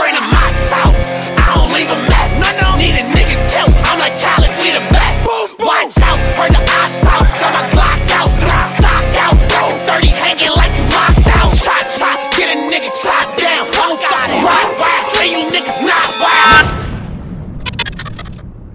bring them mops out. I don't leave a mess. No, no. Need a nigga killed. I'm like Khaled, we the best. Boom, boom. Watch out, bring the eyes out. Got my Glock out, got stock out. Boom. Dirty hanging like you locked out. Chop, chop, get a nigga chopped down. Won't got it. Rock, rock, say you niggas